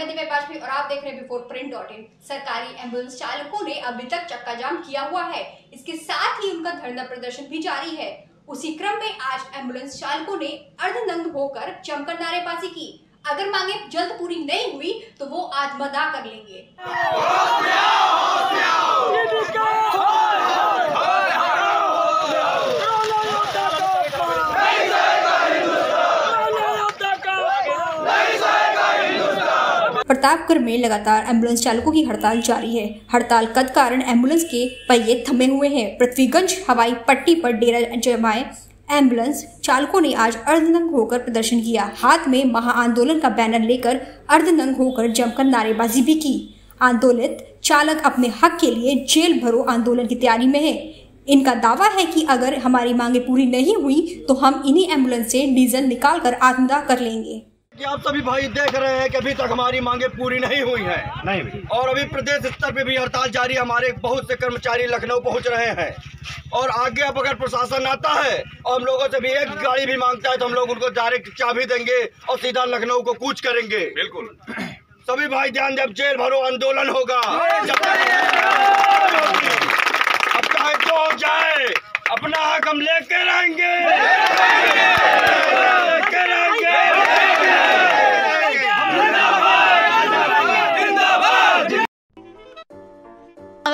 मैं दिव्या और आप देख रहे हैं बिफोर प्रिंट डॉट इन सरकारी एंबुलेंस चालकों ने अभी तक चक्का जाम किया हुआ है। इसके साथ ही उनका धरना प्रदर्शन भी जारी है। उसी क्रम में आज एंबुलेंस चालकों ने अर्धनग्न होकर जमकर नारेबाजी की। अगर मांगे जल्द पूरी नहीं हुई तो वो आत्मदाह कर लेंगे। प्रतापगढ़ में लगातार एंबुलेंस चालकों की हड़ताल जारी है। हड़ताल कद कारण एंबुलेंस के पहिए थमे हुए हैं। पृथ्वीगंज, हवाई पट्टी पर डेरा जमाए एंबुलेंस चालकों ने आज अर्धनंग होकर प्रदर्शन किया। हाथ में महा आंदोलन का बैनर लेकर अर्धनंग होकर जमकर नारेबाजी भी की। आंदोलित चालक अपने हक के लिए जेल भरो आंदोलन की तैयारी में है। इनका दावा है कि अगर हमारी मांगे पूरी नहीं हुई तो हम इन्हीं एंबुलेंस से डीजल निकाल कर आत्मदाह कर लेंगे। कि आप सभी भाई देख रहे हैं कि अभी तक हमारी मांगे पूरी नहीं हुई हैं। नहीं और अभी प्रदेश स्तर पे भी हड़ताल जारी है हमारे बहुत से कर्मचारी लखनऊ पहुँच रहे हैं। और आगे अब अगर प्रशासन आता है और हम लोगों से भी एक गाड़ी भी माँगता है तो हम लोग उनको डायरेक्ट चाबी देंगे और सीधा लखनऊ को कूच करेंगे। बिल्कुल। सभी भाई ध्यान जब जेल भरो आंदोलन होगा। अब चाहे जो हो जाए अपना हक हम लेके रहेंगे।